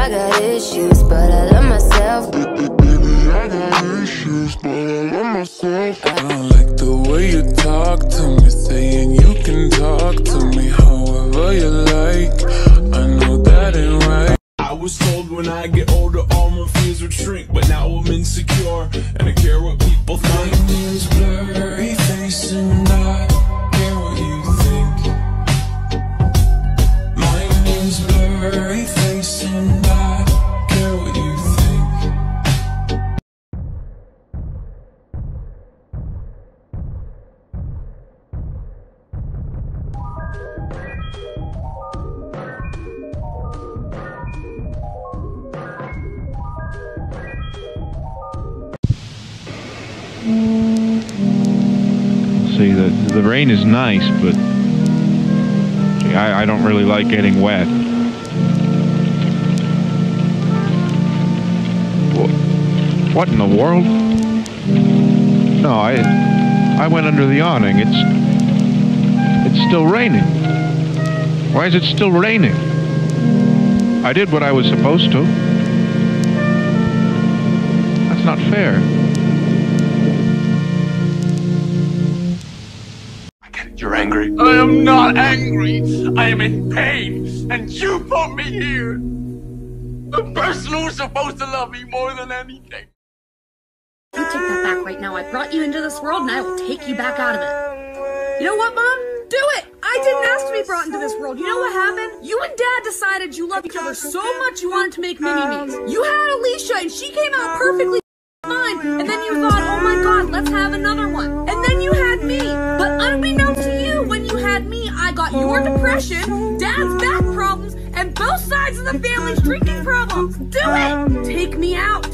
I got issues, but I love myself. Baby, I got issues, but I love myself. I don't like the way you talk to me, saying you can talk to me however you like. I know that ain't right. I was told when I get older all my fears would shrink, but now I'm insecure and I See, the the rain is nice, but I, I don't really like getting wet. What in the world? No, I I went under the awning. It's it's still raining. Why is it still raining? I did what I was supposed to. That's not fair. You're angry. I am not angry. I am in pain, and you put me here. The person who's supposed to love me more than anything. You take that back right now. I brought you into this world and I will take you back out of it. You know what, Mom? Do it! I didn't ask to be brought into this world. You know what happened? You and Dad decided you loved each other so much you wanted to make mini-me's. You had Alicia and she came out perfectly fine. And then you thought, oh my god, let's have another one. And then you had me. But unbeknownst I got your oh, depression, Dad's back problems, and both sides of the family's drinking problems. Do it! Um, Take me out.